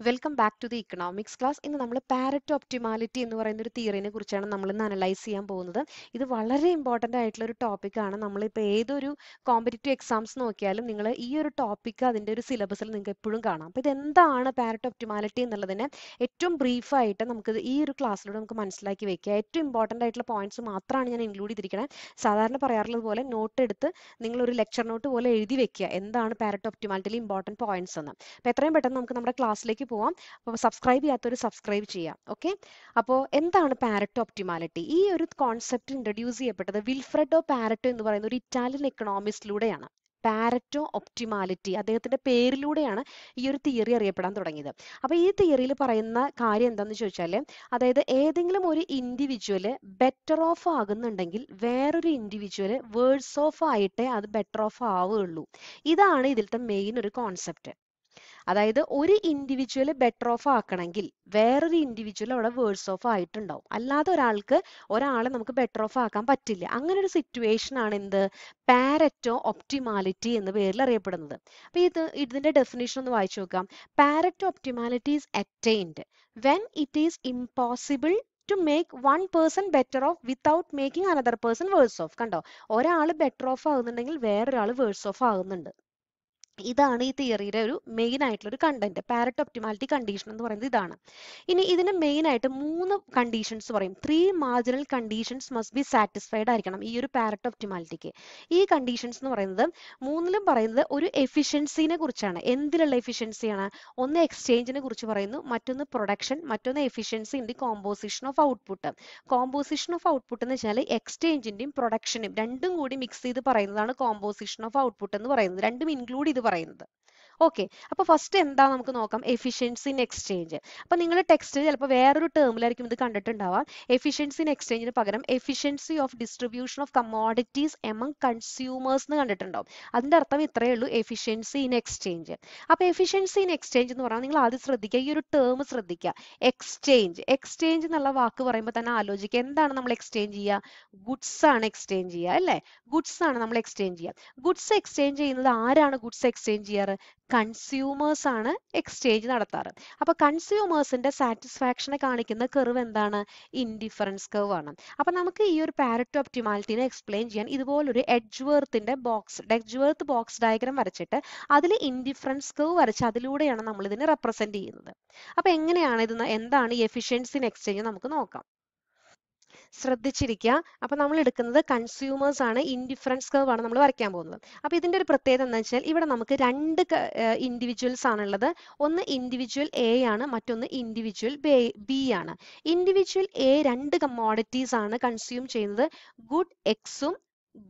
Welcome back to the economics class ഇന്ന് നമ്മൾ parrot optimality എന്ന് പറയുന്ന ഒരു തിയറിനെ കുറിച്ചാണ് നമ്മൾ ഇന്ന് അനലൈസ് ചെയ്യാൻ പോകുന്നത്. ഇത് വളരെ ഇമ്പോർട്ടന്റ് ആയിട്ടുള്ള ഒരു ടോപ്പിക്കാണ് നമ്മളിപ്പോൾ ഏതൊരു കോമ്പറ്റേറ്റീവ് എക്സാംസ് നോക്കിയാലും നിങ്ങൾ ഈ ഒരു ടോപ്പിക്ക് അതിന്റെ ഒരു സിലബസിൽ നിങ്ങൾക്ക് എപ്പോഴും കാണാം. അപ്പോൾ ഇതെന്താണ് പാരറ്റ് ഒപ്റ്റിമാലിറ്റി എന്നുള്ളതിനെ ഏറ്റവും ബ്രീഫായിട്ട് നമുക്ക് ഈ ഒരു ക്ലാസ്സിലൂടെ നമുക്ക് മനസ്സിലാക്കി വെക്കുക. ഏറ്റവും ഇമ്പോർട്ടന്റ് ആയിട്ടുള്ള പോയിന്റ്സ് മാത്രമാണ് ഞാൻ ഇൻക്ലൂഡ് ചെയ്തിരിക്കുന്നത് സാധാരണ പറയാറുള്ളത് പോലെ നോട്ട് എടുത്ത് നിങ്ങൾ ഒരു ലെക്ചർ നോട്ട് പോലെ എഴുതി വെക്കുക. എന്താണ് പാരറ്റ് ഒപ്റ്റിമാലിറ്റിയിൽ ഇമ്പോർട്ടന്റ് പോയിന്റ്സ് എന്ന്. അപ്പോൾ എത്രയും പെട്ടെന്ന് നമുക്ക് നമ്മുടെ ക്ലാസ്സിലേക്ക് പോവാം. അപ്പോൾ സബ്സ്ക്രൈബ് ചെയ്യാത്തവർ സബ്സ്ക്രൈബ് ചെയ്യാം. ഓക്കെ അപ്പോൾ എന്താണ് പാരറ്റ് ഒപ്റ്റിമാലിറ്റി ഈ ഒരു കോൺസെപ്റ്റ് ഇൻട്രൊഡ്യൂസ് ചെയ്യപ്പെട്ടത് വിൽഫ്രെഡോ പാരറ്റോ എന്ന് പറയുന്ന ഒരു ഇറ്റാലിയൻ എക്കണോമിസ്റ്റിലൂടെയാണ് പാരറ്റോ ഒപ്റ്റിമാലിറ്റി അദ്ദേഹത്തിന്റെ പേരിലൂടെയാണ് ഈ ഒരു തിയറി അറിയപ്പെടാൻ തുടങ്ങിയത്. അപ്പോൾ ഈ തിയറിയിൽ പറയുന്ന കാര്യം എന്താണെന്ന് ചോദിച്ചാൽ അതായത് ഏതെങ്കിലും ഒരു ഇൻഡിവിജ്വൽ ബെറ്റർ ഓഫ് ആകുന്നുണ്ടെങ്കിൽ വേറൊരു ഇൻഡിവിജ്വൽ വേഴ്സ് ഓഫ് ആയിട്ടേ അത് ബെറ്റർ ഓഫ് ആവുകയുള്ളൂ. ഇതാണ് ഇതിലത്തെ മെയിൻ ഒരു കോൺസെപ്റ്റ് അതായത് ഒരു ഇൻഡിവിജ്വൽ ബെറ്റർ ഓഫ് ആക്കണമെങ്കിൽ വേറൊരു ഇൻഡിവിജ്വൽ അവിടെ വേഴ്സ് ഓഫ് ആയിട്ടുണ്ടാവും. അല്ലാതെ ഒരാൾക്ക് ഒരാളെ നമുക്ക് ബെറ്റർ ഓഫ് ആക്കാൻ പറ്റില്ല. അങ്ങനെ ഒരു സിറ്റുവേഷൻ ആണ് എന്ത്? പാരറ്റോ ഒപ്റ്റിമാലിറ്റി എന്ന പേരിൽ അറിയപ്പെടുന്നത്. അപ്പൊ ഇത് ഇതിന്റെ ഡെഫിനേഷൻ ഒന്ന് വായിച്ചു നോക്കാം. Pareto optimality is attained when it is impossible to make one person better off without making another person worse off കണ്ടോ? ഒരാൾ ബെറ്റർ ഓഫ് ആകുന്നുണ്ടെങ്കിൽ വേറൊരാൾ വേഴ്സ് ഓഫ് ആകുന്നുണ്ട്. ഇതാണ് ഈ തിയറിയുടെ ഒരു മെയിൻ ആയിട്ടുള്ള ഒരു കണ്ടന്റ് പാരറ്റ് ഒപ്റ്റിമാലിറ്റി കണ്ടീഷൻ എന്ന് പറയുന്നത് ഇതാണ്. ഇനി ഇതിന് മെയിൻ ആയിട്ട് മൂന്ന് കണ്ടീഷൻസ് പറയും. Three marginal conditions must be satisfied ആയിരിക്കണം ഈ ഒരു പാരറ്റ് ഒപ്റ്റിമാലിറ്റിക്ക് ഈ കണ്ടീഷൻസ് എന്ന് പറയുന്നത് മൂന്നിലും പറയുന്നത് ഒരു എഫിഷ്യൻസിനെ കുറിച്ചാണ്. എന്തിലുള്ള എഫിഷ്യൻസിയാണ് ഒന്ന് എക്സ്ചേഞ്ചിനെ കുറിച്ച് പറയുന്നു മറ്റൊന്ന് പ്രൊഡക്ഷൻ മറ്റൊന്ന് efficiency in the composition of output composition of output എന്ന് വെച്ചാൽ എക്സ്ചേഞ്ചിന്റെയും പ്രൊഡക്ഷനും രണ്ടും കൂടി മിക്സ് ചെയ്ത് പറയുന്നതാണ് കോമ്പോസിഷൻ ഓഫ് ഔട്ട്പുട്ട് എന്ന് പറയുന്നത്. രണ്ടും ഇൻക്ലൂഡ് ചെയ്ത് പറയുന്നത്. ഓക്കെ അപ്പൊ ഫസ്റ്റ് എന്താ നമുക്ക് നോക്കാം. എഫിഷ്യൻസി ഇൻ എക്സ്ചേഞ്ച് അപ്പൊ നിങ്ങൾ ടെക്സ്റ്റ് ചിലപ്പോൾ വേറൊരു ടേമിലായിരിക്കും ഇത് കണ്ടിട്ടുണ്ടാവാം. എഫിഷ്യൻസി ഇൻ എക്സ്ചേഞ്ചിന് പകരം efficiency of distribution of commodities among consumers എന്ന് കണ്ടിട്ടുണ്ടാവും. അതിന്റെ അർത്ഥം ഇത്രയേ ഉള്ളൂ എഫിഷ്യൻസി ഇൻ എക്സ്ചേഞ്ച് അപ്പൊ എഫിഷ്യൻസി ഇൻ എക്സ്ചേഞ്ച് എന്ന് പറഞ്ഞാൽ നിങ്ങൾ ആദ്യം ശ്രദ്ധിക്കുക ഈ ഒരു ടേം ശ്രദ്ധിക്കുക. എക്സ്ചേഞ്ച് എക്സ്ചേഞ്ച് എന്നുള്ള വാക്ക് പറയുമ്പോൾ തന്നെ ആലോചിക്കുക. എന്താണ് നമ്മൾ എക്സ്ചേഞ്ച് ചെയ്യുക? ഗുഡ്സ് ആണ് എക്സ്ചേഞ്ച് ചെയ്യുക അല്ലേ? ഗുഡ്സ് ആണ് നമ്മൾ എക്സ്ചേഞ്ച് ചെയ്യുക. ഗുഡ്സ് എക്സ്ചേഞ്ച് ചെയ്യുന്നത് ആരാണ് ഗുഡ്സ് എക്സ്ചേഞ്ച് ചെയ്യാറ്? കൺസ്യൂമേഴ്സ് ആണ് എക്സ്ചേഞ്ച് നടത്താറ്. അപ്പൊ കൺസ്യൂമേഴ്സിന്റെ സാറ്റിസ്ഫാക്ഷനെ കാണിക്കുന്ന കെർവ് എന്താണ്? ഇൻഡിഫറൻസ് കെർവ് ആണ്. അപ്പൊ നമുക്ക് ഈ ഒരു പാരറ്റ് ഒപ്റ്റിമാലിറ്റിനെ എക്സ്പ്ലെയിൻ ചെയ്യാൻ ഇതുപോലൊരു എഡ്ജ്വർത്തിന്റെ ബോക്സ് എഡ്ജ്വേർത്ത് ബോക്സ് ഡയഗ്രാം വരച്ചിട്ട് അതിൽ ഇൻഡിഫറൻസ് കെർവ് വരച്ച് അതിലൂടെയാണ് നമ്മൾ ഇതിനെ റെപ്രസെന്റ് ചെയ്യുന്നത്. അപ്പൊ എങ്ങനെയാണ് ഇത് എന്താണ് ഈ എഫിഷ്യൻസി ഇൻ എക്സ്ചേഞ്ച് നമുക്ക് നോക്കാം. ശ്രദ്ധിച്ചിരിക്കുക. അപ്പൊ നമ്മൾ എടുക്കുന്നത് കൺസ്യൂമേഴ്സ് ആണ്. ഇൻഡിഫറൻസ് കർവ് ആണ് നമ്മൾ വരയ്ക്കാൻ പോകുന്നത്. അപ്പൊ ഇതിന്റെ ഒരു പ്രത്യേകത എന്താ വെച്ചാൽ ഇവിടെ നമുക്ക് രണ്ട് ഇൻഡിവിജ്വൽസ് ആണുള്ളത്. ഒന്ന് ഇൻഡിവിജ്വൽ എ ആണ് മറ്റൊന്ന് ഇൻഡിവിജ്വൽ ബി ആണ്. ഇൻഡിവിജ്വൽ എ രണ്ട് കമ്മോഡിറ്റീസ് ആണ് കൺസ്യൂം ചെയ്യുന്നത്. ഗുഡ് എക്സും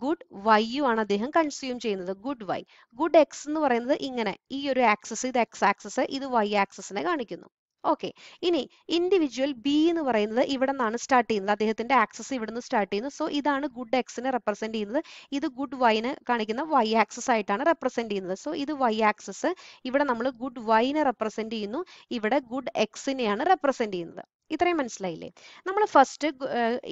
ഗുഡ് വൈയും ആണ് അദ്ദേഹം കൺസ്യൂം ചെയ്യുന്നത്. ഗുഡ് വൈ ഗുഡ് എക്സ് എന്ന് പറയുന്നത് ഇങ്ങനെ. ഈ ഒരു ആക്സസ് ഇത് എക്സ് ആക്സസ് ഇത് വൈ ആക്സസിനെ കാണിക്കുന്നു. ഓക്കെ ഇനി ഇൻഡിവിജ്വൽ ബി എന്ന് പറയുന്നത് ഇവിടെ നിന്നാണ് സ്റ്റാർട്ട് ചെയ്യുന്നത്. അദ്ദേഹത്തിന്റെ ആക്സസ് ഇവിടെ നിന്ന് സ്റ്റാർട്ട് ചെയ്യുന്നത് സോ ഇതാണ് ഗുഡ് എക്സിനെ റെപ്രസെന്റ് ചെയ്യുന്നത്. ഇത് ഗുഡ് വൈനെ കാണിക്കുന്ന വൈ ആക്സസ് ആയിട്ടാണ് റെപ്രസെന്റ് ചെയ്യുന്നത്. സോ ഇത് വൈ ആക്സസ് ഇവിടെ നമ്മൾ ഗുഡ് വൈനെ റെപ്രസെന്റ് ചെയ്യുന്നു. ഇവിടെ ഗുഡ് എക്സിനെയാണ് റെപ്രസെന്റ് ചെയ്യുന്നത്. ഇത്രയും മനസ്സിലായില്ലേ? നമ്മൾ ഫസ്റ്റ്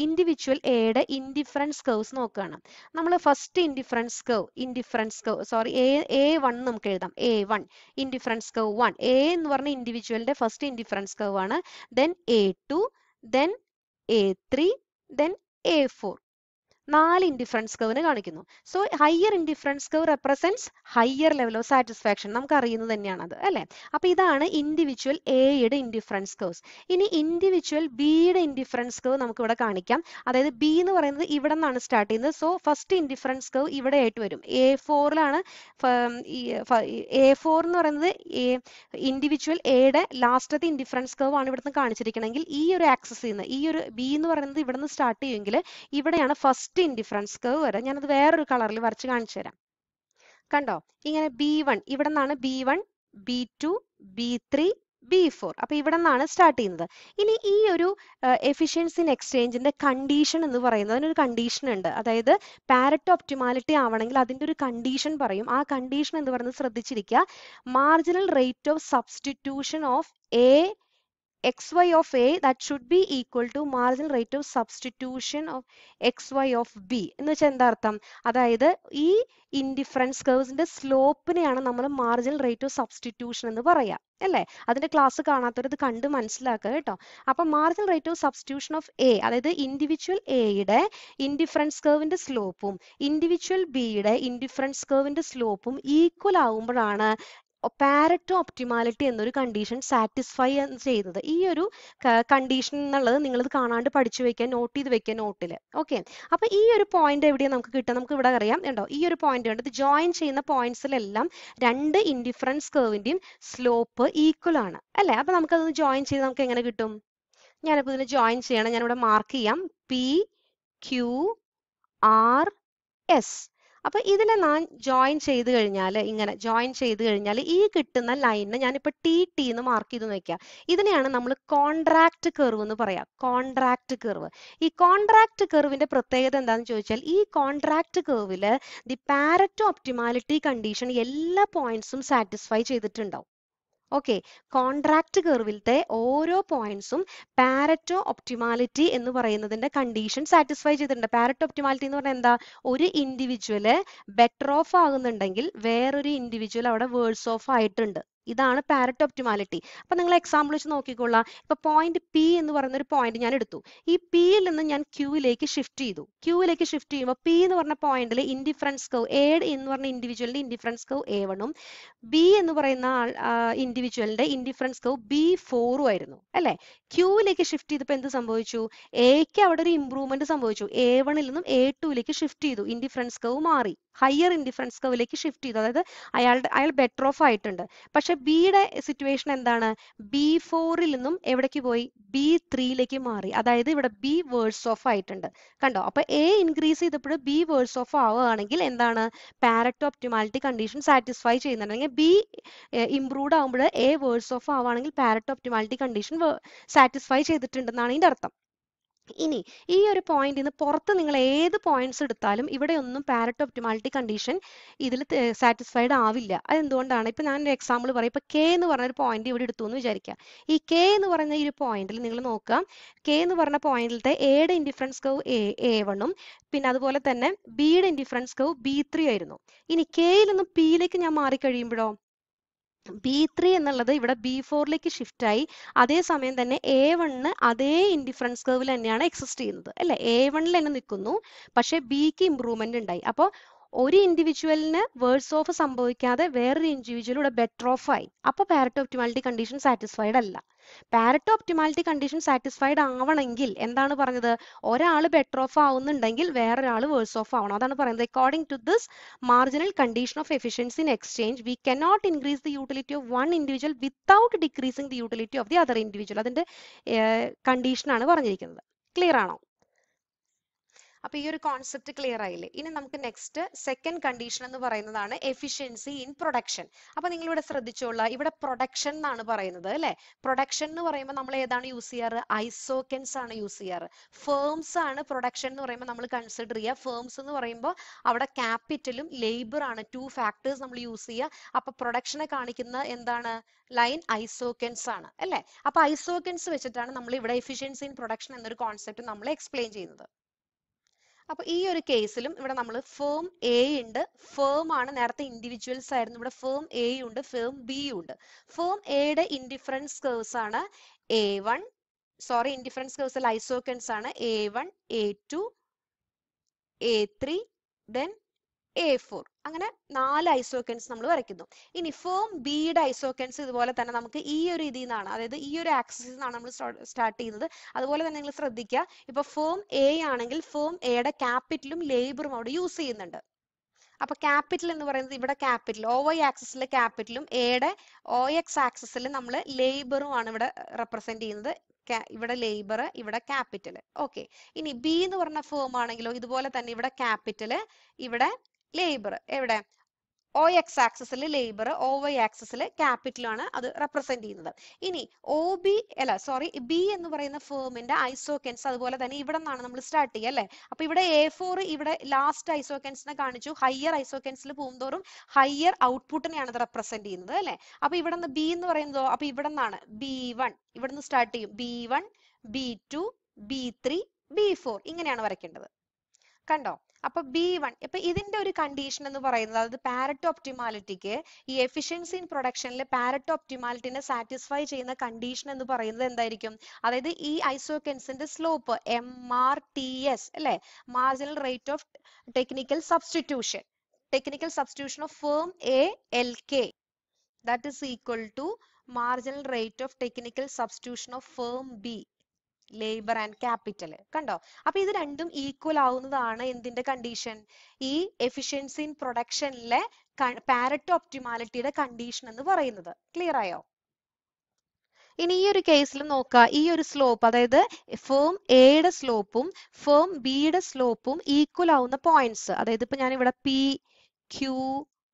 ഇൻഡിവിജ്വൽ എയുടെ ഇൻഡിഫറൻസ് കേവ്സ് നോക്കുകയാണ്. നമ്മൾ first indifference curve indifference curve sorry A A one നമുക്ക് എഴുതാം. A one indifference curve one A എന്ന് പറഞ്ഞ ഇൻഡിവിജ്വലിന്റെ ഫസ്റ്റ് ഇൻഡിഫറൻസ് കേവ് ആണ്. Then A two then A three then A four നാല് ഇൻഡിഫറൻസ് കർവിന് കാണിക്കുന്നു. So higher indifference curve represents higher level of satisfaction നമുക്ക് അറിയുന്നത് തന്നെയാണ് അത് അല്ലെ? അപ്പൊ ഇതാണ് ഇൻഡിവിജ്വൽ എയുടെ ഇൻഡിഫറൻസ് കർവ്സ് ഇനി ഇൻഡിവിജ്വൽ ബിയുടെ ഇൻഡിഫറൻസ് കർവ് നമുക്ക് ഇവിടെ കാണിക്കാം. അതായത് ബി എന്ന് പറയുന്നത് ഇവിടെ നിന്നാണ് സ്റ്റാർട്ട് ചെയ്യുന്നത്. സോ ഫസ്റ്റ് ഇൻഡിഫറൻസ് കർവ് ഇവിടെ ആയിട്ട് വരും എ ഫോറിലാണ് എ ഫോർ എന്ന് പറയുന്നത് ഇൻഡിവിജ്വൽ എയുടെ ലാസ്റ്റത്തെ ഇൻഡിഫറൻസ് കർവ് ആണ് ഇവിടുന്ന് കാണിച്ചിരിക്കണമെങ്കിൽ ഈ ഒരു ആക്സസ് ചെയ്യുന്ന ഈ ഒരു ബി എന്ന് പറയുന്നത് ഇവിടെ നിന്ന് സ്റ്റാർട്ട് ചെയ്യുമെങ്കിൽ ഇവിടെയാണ് ഫസ്റ്റ് ഇൻഡിഫറൻസ് കർവ് വരെ ഞാനത് വേറൊരു കളറിൽ വരച്ച് കാണിച്ചു തരാം. കണ്ടോ? ഇങ്ങനെ ബി വൺ ഇവിടെ നിന്നാണ് B one B two B three B four അപ്പൊ ഇവിടെ നിന്നാണ് സ്റ്റാർട്ട് ചെയ്യുന്നത്. ഇനി ഈ ഒരു എഫിഷ്യൻസി എക്സ്ചേഞ്ചിന്റെ കണ്ടീഷൻ എന്ന് പറയുന്നത് അതിനൊരു കണ്ടീഷൻ ഉണ്ട്. അതായത് പാരറ്റ് ഒപ്റ്റിമാലിറ്റി ആവണമെങ്കിൽ അതിന്റെ ഒരു കണ്ടീഷൻ പറയും. ആ കണ്ടീഷൻ എന്ന് പറയുന്നത് ശ്രദ്ധിച്ചിരിക്കുക. Marginal rate of substitution of A X of a that should be equal to marginal rate of substitution of xy of b. എന്ന് വെച്ചാൽ എന്താ അർത്ഥം? അതായത് ഈ ഇൻഡിഫറൻസ് കർവ്സിന്റെ സ്ലോപ്പിനെയാണ് നമ്മൾ മാർജിനൽ റേറ്റ് ഓഫ് സബ്സ്റ്റിറ്റ്യൂഷൻ എന്ന് പറയാം. അല്ലേ? അതിന്റെ ക്ലാസ് കാണാത്തവർ ഇത് കണ്ട് മനസ്സിലാക്കുക കേട്ടോ. അപ്പൊ marginal rate of substitution of A അതായത് ഇൻഡിവിജ്വൽ എയുടെ ഇൻഡിഫറൻസ് കർവിന്റെ സ്ലോപ്പും ഇൻഡിവിജ്വൽ ബിയുടെ ഇൻഡിഫറൻസ് കർവിന്റെ സ്ലോപ്പും ഈക്വൽ ആവുമ്പോഴാണ് പാരറ്റോ ഒപ്റ്റിമാലിറ്റി എന്നൊരു കണ്ടീഷൻ സാറ്റിസ്ഫൈ ചെയ്യുന്നത്. ഈ ഒരു കണ്ടീഷൻ എന്നുള്ളത് നിങ്ങളിത് കാണാണ്ട് പഠിച്ചു വെക്കുക നോട്ട് ചെയ്ത് വെക്കുക നോട്ടിൽ ഓക്കെ അപ്പൊ ഈ ഒരു പോയിന്റ് എവിടെയാണ് നമുക്ക് കിട്ടുക? നമുക്ക് ഇവിടെ അറിയാം. ഉണ്ടോ ഈ ഒരു പോയിന്റ് ഉണ്ട് ഇത് ജോയിൻ ചെയ്യുന്ന പോയിന്റ്സിലെല്ലാം രണ്ട് ഇൻഡിഫറൻസ് കർവിന്റെയും സ്ലോപ്പ് ഈക്വൽ ആണ്. അല്ലേ? അപ്പൊ നമുക്കത് ജോയിൻ ചെയ്ത് നമുക്ക് എങ്ങനെ കിട്ടും? ഞാനിപ്പോ ഇതിന് ജോയിൻ ചെയ്യണം. ഞാനിവിടെ മാർക്ക് ചെയ്യാം. പി ക്യു ആർ എസ് അപ്പൊ ഇതിനെ ഞാൻ ജോയിൻ ചെയ്ത് കഴിഞ്ഞാൽ ഇങ്ങനെ ജോയിൻ ചെയ്ത് കഴിഞ്ഞാൽ ഈ കിട്ടുന്ന ലൈനിനെ ഞാനിപ്പോ ടി ടി എന്ന് മാർക്ക് ചെയ്ത് വെക്കുക ഇതിനെയാണ് നമ്മൾ കോൺട്രാക്ട് കർവ് എന്ന് പറയാ. കോൺട്രാക്ട് കർവ് ഈ കോൺട്രാക്ട് കർവിന്റെ പ്രത്യേകത എന്താണെന്ന് ചോദിച്ചാൽ ഈ കോൺട്രാക്ട് കർവിൽ ദി പാരറ്റ് ഓപ്റ്റിമാലിറ്റി കണ്ടീഷൻ എല്ലാ പോയിന്റ്സും സാറ്റിസ്ഫൈ ചെയ്തിട്ടുണ്ടാവും. ഓക്കെ കോൺട്രാക്ട് കർവിലത്തെ ഓരോ പോയിന്റ്സും പാരറ്റോ ഒപ്റ്റിമാലിറ്റി എന്ന് പറയുന്നതിന്റെ കണ്ടീഷൻ സാറ്റിസ്ഫൈ ചെയ്തിട്ടുണ്ട്. പാരറ്റോ ഒപ്റ്റിമാലിറ്റി എന്ന് പറഞ്ഞാൽ എന്താ? ഒരു ഇൻഡിവിജ്വൽ ബെറ്റർ ഓഫ് ആകുന്നുണ്ടെങ്കിൽ വേറൊരു ഇൻഡിവിജ്വൽ അവിടെ വേഴ്സ് ഓഫ് ആയിട്ടുണ്ട്. ഇതാണ് പാരറ്റ് ഒപ്റ്റിമാലിറ്റി അപ്പൊ നിങ്ങൾ എക്സാമ്പിൾ വെച്ച് നോക്കിക്കൊള്ളാം ഇപ്പൊ പോയിന്റ് പി എന്ന് പറയുന്ന ഒരു പോയിന്റ് ഞാൻ എടുത്തു. ഈ പിയിൽ നിന്ന് ഞാൻ ക്യൂയിലേക്ക് ഷിഫ്റ്റ് ചെയ്തു. ക്യൂയിലേക്ക് ഷിഫ്റ്റ് ചെയ്യുമ്പോൾ പി എന്ന് പറഞ്ഞ പോയിന്റിൽ ഇൻഡിഫറൻസ് കവ് എ എന്ന് പറഞ്ഞ ഇൻഡിവിജ്വലിന്റെ ഇൻഡിഫറൻസ് കവ് എ വണ്ണും ബി എന്ന് പറയുന്ന ഇൻഡിവിജ്വലിന്റെ ഇൻഡിഫറൻസ് കവ് ബി ഫോറും ആയിരുന്നു. അല്ലെ? ക്യൂയിലേക്ക് ഷിഫ്റ്റ് ചെയ്തപ്പോൾ എന്ത് സംഭവിച്ചു? എക്ക് അവിടെ ഒരു ഇംപ്രൂവ്മെന്റ് സംഭവിച്ചു. എ വണ്ണിൽ നിന്നും എ ടുവിലേക്ക് ഷിഫ്റ്റ് ചെയ്തു. ഇൻഡിഫറൻസ് കവ് മാറി. ഹയർ ഇൻഡിഫറൻസ് കവിലേക്ക് ഷിഫ്റ്റ് ചെയ്തു. അതായത് അയാളുടെ അയാൾ ബെറ്റർ ഓഫ് ആയിട്ടുണ്ട്. പക്ഷെ ബിയുടെ സിറ്റുവേഷൻ എന്താണ്? ബി ഫോറിൽ നിന്നും എവിടേക്ക് പോയി? ബി ത്രീയിലേക്ക് മാറി. അതായത് ഇവിടെ ബി വേഴ്സ് ഓഫ് ആയിട്ടുണ്ട്. കണ്ടോ? അപ്പൊ എ ഇൻക്രീസ് ചെയ്തപ്പോൾ ബി വേഴ്സ് ഓഫ് ആവുകയാണെങ്കിൽ എന്താണ്? പാരറ്റ് ഒപ്റ്റിമാലിറ്റി കണ്ടീഷൻ സാറ്റിസ്ഫൈ ചെയ്യുന്നുണ്ടെങ്കിൽ ബി ഇംപ്രൂവ് ആവുമ്പോൾ എ വേഴ്സ് ഓഫ് ആവുകയാണെങ്കിൽ പാരറ്റ് ഒപ്റ്റിമാലിറ്റി കണ്ടീഷൻ സാറ്റിസ്ഫൈ ചെയ്തിട്ടുണ്ടെന്നാണ് ഇതിന്റെ അർത്ഥം. ഇനി ഈ ഒരു പോയിന്റ് നിന്ന് പുറത്ത് നിങ്ങൾ ഏത് പോയിന്റ്സ് എടുത്താലും ഇവിടെ ഒന്നും പാരറ്റ് ഒപ്റ്റിമാലിറ്റി കണ്ടീഷൻ ഇതിൽ സാറ്റിസ്ഫൈഡ് ആവില്ല. അതെന്തുകൊണ്ടാണ്? ഇപ്പൊ ഒരു എക്സാമ്പിൾ പറയാം. ഇപ്പൊ കെ എന്ന് പറഞ്ഞ ഒരു പോയിന്റ് ഇവിടെ എടുത്തു എന്ന് വിചാരിക്കുക. ഈ കെ എന്ന് പറഞ്ഞ ഈ ഒരു പോയിന്റിൽ നിങ്ങൾ നോക്കാം കെ എന്ന് പറഞ്ഞ പോയിന്റിലത്തെ എയുടെ ഇൻഡിഫറൻസ് കവ് എ എ വണ്ണും പിന്നെ അതുപോലെ തന്നെ ബിയുടെ ഇൻഡിഫറൻസ് കവ് ബി ത്രീ ആയിരുന്നു. ഇനി കെയിൽ നിന്നും പിയിലേക്ക് ഞാൻ മാറി കഴിയുമ്പോഴോ ബി ത്രീ എന്നുള്ളത് ഇവിടെ ബി ഫോറിലേക്ക് ഷിഫ്റ്റ് ആയി. അതേസമയം തന്നെ എ വണ്ണ് അതേ ഇൻഡിഫറൻസ് കർവിൽ തന്നെയാണ് എക്സിസ്റ്റ് ചെയ്യുന്നത്. അല്ലെ? എ വണ്ണിൽ തന്നെ നിൽക്കുന്നു. പക്ഷെ ബിക്ക് ഇമ്പ്രൂവ്മെന്റ് ഉണ്ടായി. അപ്പോൾ ഒരു ഇൻഡിവിജ്വലിന് വേഴ്സ് ഓഫ് സംഭവിക്കാതെ വേറൊരു ഇൻഡിവിജ്വൽ ഇവിടെ ബെറ്റർ ഓഫ് ആയി. അപ്പൊ പാരറ്റ് ഒപ്റ്റിമാലിറ്റി കണ്ടീഷൻ സാറ്റിസ്ഫൈഡ് അല്ല. പാരറ്റ് ഒപ്റ്റിമാലിറ്റി കണ്ടീഷൻ സാറ്റിസ്ഫൈഡ് ആവണമെങ്കിൽ എന്താണ് പറഞ്ഞത്? ഒരാൾ ബെറ്റർ ഓഫ് ആവുന്നുണ്ടെങ്കിൽ വേറൊരാൾ വേഴ്സ് ഓഫ് ആവണം. അതാണ് പറയുന്നത്. According to this marginal condition of efficiency in exchange we cannot increase the utility of one individual without decreasing the utility of the other individual അതിന്റെ കണ്ടീഷനാണ് പറഞ്ഞിരിക്കുന്നത്. ക്ലിയർ ആണോ? അപ്പൊ ഈ ഒരു കോൺസെപ്റ്റ് ക്ലിയർ ആയില്ലേ? ഇനി നമുക്ക് നെക്സ്റ്റ് സെക്കൻഡ് കണ്ടീഷൻ എന്ന് പറയുന്നതാണ് എഫിഷ്യൻസി ഇൻ പ്രൊഡക്ഷൻ അപ്പൊ നിങ്ങൾ ഇവിടെ ശ്രദ്ധിച്ചോളാം. ഇവിടെ പ്രൊഡക്ഷൻ എന്നാണ് പറയുന്നത് അല്ലെ? പ്രൊഡക്ഷൻ എന്ന് പറയുമ്പോൾ നമ്മൾ ഏതാണ് യൂസ് ചെയ്യാറ്? ഐസോക്കൻസ് ആണ് യൂസ് ചെയ്യാറ്. ഫേംസ് ആണ് പ്രൊഡക്ഷൻ എന്ന് പറയുമ്പോൾ നമ്മൾ കൺസിഡർ ചെയ്യുക. ഫേംസ് എന്ന് പറയുമ്പോൾ അവിടെ ക്യാപിറ്റലും ലേബർ ആണ്. ടു ഫാക്ടേഴ്സ് നമ്മൾ യൂസ് ചെയ്യുക. അപ്പൊ പ്രൊഡക്ഷനെ കാണിക്കുന്ന എന്താണ്? ലൈൻ ഐസോക്കൻസ് ആണ് അല്ലെ? അപ്പൊ ഐസോക്കൻസ് വെച്ചിട്ടാണ് നമ്മൾ ഇവിടെ എഫിഷ്യൻസി ഇൻ പ്രൊഡക്ഷൻ എന്നൊരു കോൺസെപ്റ്റ് നമ്മൾ എക്സ്പ്ലെയിൻ ചെയ്യുന്നത്. അപ്പൊ ഈ ഒരു കേസിലും ഇവിടെ നമ്മൾ ഫേം എ ഉണ്ട്. ഫേം ആണ് നേരത്തെ ഇൻഡിവിജ്വൽസ് ആയിരുന്നു. ഇവിടെ ഫേം എ ഉണ്ട് ഫേം ബി ഉണ്ട്. ഫേം എയുടെ ഇൻഡിഫറൻസ് കേഴ്സ് ആണ് A one sorry indifference curves isoquants ആണ് A one A two A three then A four അങ്ങനെ നാല് ഐസോക്കൻസ് നമ്മൾ വരയ്ക്കുന്നു. ഇനി ഫേം ബിയുടെ ഐസോക്കൻസ് ഇതുപോലെ തന്നെ നമുക്ക് ഈ ഒരു ഇതിൽ നിന്നാണ് അതായത് ഈ ഒരു ആക്സിസിൽ നിന്നാണ് നമ്മൾ സ്റ്റാർട്ട് ചെയ്യുന്നത്. അതുപോലെ തന്നെ നിങ്ങൾ ശ്രദ്ധിക്കുക ഇപ്പൊ ഫോം എ ആണെങ്കിൽ ഫേം എയുടെ ക്യാപിറ്റലും ലേബറും അവിടെ യൂസ് ചെയ്യുന്നുണ്ട്. അപ്പൊ ക്യാപിറ്റൽ എന്ന് പറയുന്നത് ഇവിടെ ക്യാപിറ്റൽ ഒ വൈ ആക്സിസിലെ ക്യാപിറ്റലും എയുടെ ഒ എക്സ് ആക്സിസിൽ നമ്മൾ ലേബറും ആണ് ഇവിടെ റെപ്രസെന്റ് ചെയ്യുന്നത്. ഇവിടെ ലേബർ ഇവിടെ ക്യാപിറ്റൽ ഓക്കെ ഇനി ബി എന്ന് പറഞ്ഞ ഫോം ആണെങ്കിലോ ഇതുപോലെ തന്നെ ഇവിടെ ക്യാപിറ്റൽ ഇവിടെ ലേബർ എവിടെ? ഒ എക്സ് ആക്സസിൽ ലേബർ ഒ വൈ ആക്സസിൽ ക്യാപിറ്റലാണ് അത് റെപ്രസെന്റ് ചെയ്യുന്നത്. ഇനി ഒ ബി അല്ല സോറി ബി എന്ന് പറയുന്ന ഫേമിന്റെ ഐസോക്കൻസ് അതുപോലെ തന്നെ ഇവിടെ നിന്നാണ് നമ്മൾ സ്റ്റാർട്ട് ചെയ്യുക അല്ലേ? അപ്പൊ ഇവിടെ എ ഫോർ ഇവിടെ ലാസ്റ്റ് ഐസോക്കൻസിനെ കാണിച്ചു. ഹയർ ഐസോക്കൻസിൽ പോകുന്തോറും ഹയർ ഔട്ട്പുട്ടിനെയാണ് അത് റെപ്രസെന്റ് ചെയ്യുന്നത് അല്ലെ? അപ്പൊ ഇവിടെ നിന്ന് ബി എന്ന് പറയുന്നതോ അപ്പൊ ഇവിടെ നിന്നാണ് ബി വൺ ഇവിടെ നിന്ന് സ്റ്റാർട്ട് ചെയ്യും. B one B two B three B four ഇങ്ങനെയാണ് വരയ്ക്കേണ്ടത്. കണ്ടോ? അപ്പൊ ബി വൺ ഇപ്പൊ ഇതിന്റെ ഒരു കണ്ടീഷൻ എന്ന് പറയുന്നത് അതായത് പാരറ്റ് ഒപ്റ്റിമാലിറ്റിക്ക് ഈ എഫിഷ്യൻസി ഇൻ പ്രൊഡക്ഷനിൽ പാരറ്റ് ഒപ്റ്റിമാലിറ്റിനെ സാറ്റിസ്ഫൈ ചെയ്യുന്ന കണ്ടീഷൻ എന്ന് പറയുന്നത് എന്തായിരിക്കും? അതായത് ഈ ഐസോകെൻസിന്റെ slope M R T S അല്ലെ? Marginal rate of technical substitution technical substitution of firm A L K that is equal to marginal rate of technical substitution of firm B. Labour and capital കണ്ടോ? അപ്പൊ ഇത് രണ്ടും equal ആവുന്നതാണ് എന്തിന്റെ condition ഈ efficiency in പ്രൊഡക്ഷനിലെ Pareto ഒപ്റ്റിമാലിറ്റിയുടെ condition എന്ന് പറയുന്നത്. ക്ലിയർ ആയോ? ഇനി ഈ ഒരു കേസിൽ നോക്കുക ഈ ഒരു സ്ലോപ്പ് അതായത് ഫേം എയുടെ സ്ലോപ്പും ഫേം ബിയുടെ സ്ലോപ്പും ഈക്വൽ ആവുന്ന പോയിന്റ്സ് അതായത് ഇപ്പൊ ഞാൻ ഇവിടെ പി ക്യൂ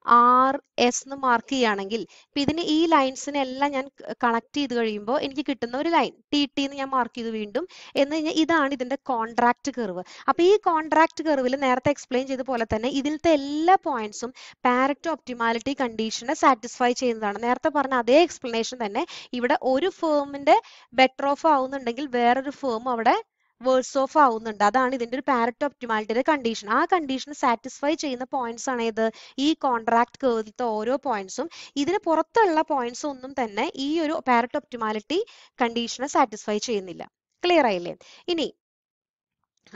ആർ എസ് എന്ന് മാർക്ക് ചെയ്യുകയാണെങ്കിൽ ഇപ്പൊ ഇതിന് ഈ ലൈൻസിനെല്ലാം ഞാൻ കണക്ട് ചെയ്ത് കഴിയുമ്പോൾ എനിക്ക് കിട്ടുന്ന ഒരു ലൈൻ ടി ടി എന്ന് ഞാൻ മാർക്ക് ചെയ്തു വീണ്ടും എന്ന് കഴിഞ്ഞാൽ ഇതാണ് ഇതിന്റെ കോൺട്രാക്ട് കർവ് അപ്പൊ ഈ കോൺട്രാക്ട് കെർവിൽ നേരത്തെ എക്സ്പ്ലെയിൻ ചെയ്ത പോലെ തന്നെ ഇതിലത്തെ എല്ലാ പോയിന്റ്സും പാരറ്റ് ഒപ്റ്റിമാലിറ്റി കണ്ടീഷനെ സാറ്റിസ്ഫൈ ചെയ്യുന്നതാണ്. നേരത്തെ പറഞ്ഞ അതേ എക്സ്പ്ലനേഷൻ തന്നെ ഇവിടെ ഒരു ഫേമിന്റെ ബെറ്റർ ഓഫ് ആവുന്നുണ്ടെങ്കിൽ വേറൊരു ഫേം അവിടെ വേഴ്സ് ഓഫ് ആവുന്നുണ്ട്. അതാണ് ഇതിന്റെ ഒരു പാരറ്റ് ഒപ്റ്റിമാലിറ്റിയുടെ കണ്ടീഷൻ ആ കണ്ടീഷൻ സാറ്റിസ്ഫൈ ചെയ്യുന്ന പോയിന്റ്സ് ആണ് ഏത്? ഈ കോൺട്രാക്ട് കേർവിലത്തെ ഓരോ പോയിന്റ്സും ഇതിന് പുറത്തുള്ള പോയിന്റ്സ് ഒന്നും തന്നെ ഈ ഒരു പാരറ്റ് ഒപ്റ്റിമാലിറ്റി കണ്ടീഷനെ സാറ്റിസ്ഫൈ ചെയ്യുന്നില്ല. ക്ലിയർ ആയില്ലേ? ഇനി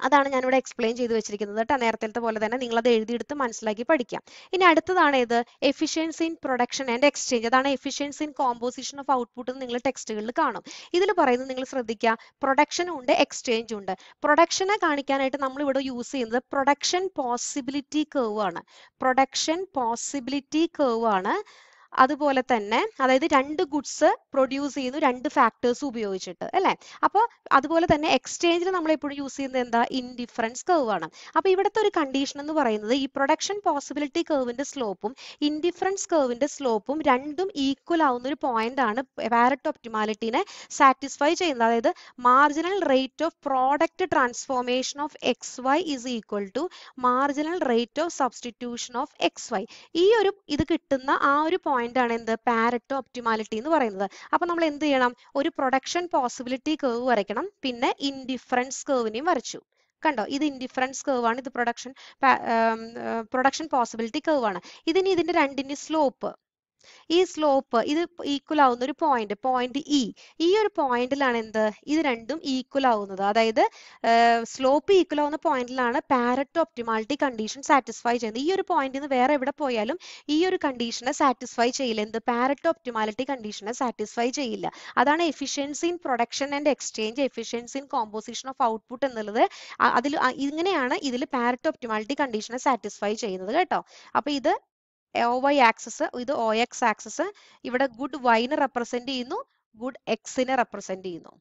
അതാണ് ഞാനിവിടെ എക്സ്പ്ലെയിൻ ചെയ്ത് വെച്ചിരിക്കുന്നത് കേട്ടോ. നേരത്തെ പോലെ തന്നെ നിങ്ങൾ അത് എഴുതിയെടുത്ത് മനസ്സിലാക്കി പഠിക്കാം. ഇനി അടുത്തതാണ് ഏത്? Efficiency in production and exchange അതാണ് efficiency in composition of output നിങ്ങൾ ടെക്സ്റ്റുകളിൽ കാണും. ഇതിൽ പറയുന്നത് നിങ്ങൾ ശ്രദ്ധിക്കുക പ്രൊഡക്ഷനും ഉണ്ട് എക്സ്ചേഞ്ചും ഉണ്ട്. പ്രൊഡക്ഷനെ കാണിക്കാനായിട്ട് നമ്മൾ ഇവിടെ യൂസ് ചെയ്യുന്നത് പ്രൊഡക്ഷൻ പോസിബിലിറ്റി കേവ് ആണ്. പ്രൊഡക്ഷൻ പോസിബിലിറ്റി കേവ് ആണ് അതുപോലെ തന്നെ അതായത് രണ്ട് ഗുഡ്സ് പ്രൊഡ്യൂസ് ചെയ്യുന്നു രണ്ട് ഫാക്ടേഴ്സ് ഉപയോഗിച്ചിട്ട് അല്ലെ? അപ്പൊ അതുപോലെ തന്നെ എക്സ്ചേഞ്ചിൽ നമ്മൾ എപ്പോഴും യൂസ് ചെയ്യുന്നത് എന്താ? ഇൻഡിഫറൻസ് കർവ് ആണ്. അപ്പൊ ഇവിടുത്തെ ഒരു കണ്ടീഷൻ എന്ന് പറയുന്നത് ഈ പ്രൊഡക്ഷൻ പോസിബിലിറ്റി കർവിന്റെ സ്ലോപ്പും ഇൻഡിഫറൻസ് കർവിന്റെ സ്ലോപ്പും രണ്ടും ഈക്വൽ ആവുന്ന ഒരു പോയിന്റ് ആണ് വാരറ്റ് ഒപ്റ്റിമാലിറ്റിനെ സാറ്റിസ്ഫൈ ചെയ്യുന്നത്. അതായത് marginal rate of product transformation of X Y is equal to marginal rate of substitution of X Y ഈ ഒരു ഇത് കിട്ടുന്ന ആ ഒരു പോയിന്റ് ആണ് എന്ത്? പാരറ്റോ ഒപ്റ്റിമാലിറ്റി എന്ന് പറയുന്നത്. അപ്പൊ നമ്മൾ എന്ത് ചെയ്യണം? ഒരു പ്രൊഡക്ഷൻ പോസിബിലിറ്റി കേവ് വരയ്ക്കണം. പിന്നെ ഇൻഡിഫറൻസ് കേവിനെയും വരച്ചു. കണ്ടോ? ഇത് ഇൻഡിഫറൻസ് കേവ് ആണ്. ഇത് പ്രൊഡക്ഷൻ പ്രൊഡക്ഷൻ പോസിബിലിറ്റി കേവ് ആണ്. ഇതിന് ഇതിന്റെ രണ്ടിന്റെ സ്ലോപ്പ് ഈ സ്ലോപ്പ് ഇത് ഈക്വൽ ആവുന്ന ഒരു പോയിന്റ് പോയിന്റ് ഇ ഈ ഒരു പോയിന്റിലാണ് എന്ത്? ഇത് രണ്ടും ഈക്വൽ ആവുന്നത്. അതായത് സ്ലോപ്പ് ഈക്വൽ ആവുന്ന പോയിന്റിലാണ് പാരറ്റ് ഒപ്റ്റിമാലിറ്റി കണ്ടീഷൻ സാറ്റിസ്ഫൈ ചെയ്യുന്നത്. ഈ ഒരു പോയിന്റിൽ നിന്ന് വേറെ എവിടെ പോയാലും ഈ ഒരു കണ്ടീഷനെ സാറ്റിസ്ഫൈ ചെയ്യില്ല. എന്ത്? പാരറ്റ് ഒപ്റ്റിമാലിറ്റി കണ്ടീഷനെ സാറ്റിസ്ഫൈ ചെയ്യില്ല. അതാണ് efficiency in production and exchange efficiency in composition of output എന്നുള്ളത്. അതിൽ ഇങ്ങനെയാണ് ഇതിൽ പാരറ്റ് ഒപ്റ്റിമാലിറ്റി കണ്ടീഷനെ സാറ്റിസ്ഫൈ ചെയ്യുന്നത് കേട്ടോ. അപ്പൊ ഇത് ഒ വൈ ആക്സസ് ഇത് ഒ എക്സ് ആക്സസ് ഇവിടെ ഗുഡ് വൈനെ റെപ്രസെന്റ് ചെയ്യുന്നു ഗുഡ് എക്സിനെ റെപ്രസെന്റ് ചെയ്യുന്നു.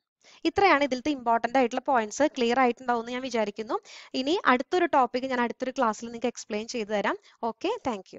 ഇത്രയാണ് ഇതിലത്തെ ഇമ്പോർട്ടന്റ് ആയിട്ടുള്ള പോയിന്റ്സ് ക്ലിയർ ആയിട്ടുണ്ടാവും ഞാൻ വിചാരിക്കുന്നു. ഇനി അടുത്തൊരു ടോപ്പിക് ഞാൻ അടുത്തൊരു ക്ലാസ്സിൽ നിങ്ങൾക്ക് എക്സ്പ്ലെയിൻ ചെയ്തു തരാം. Okay thank